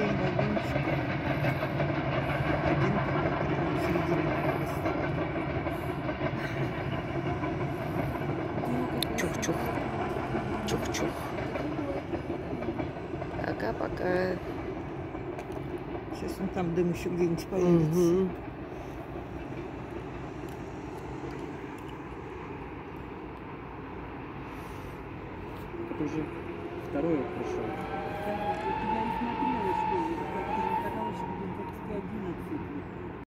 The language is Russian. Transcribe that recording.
Алексей Новинский. Один километр середины. Чух-чух. Чух-чух. Пока-пока. Сейчас он там дым еще где-нибудь появится. Угу. уже второе прошло.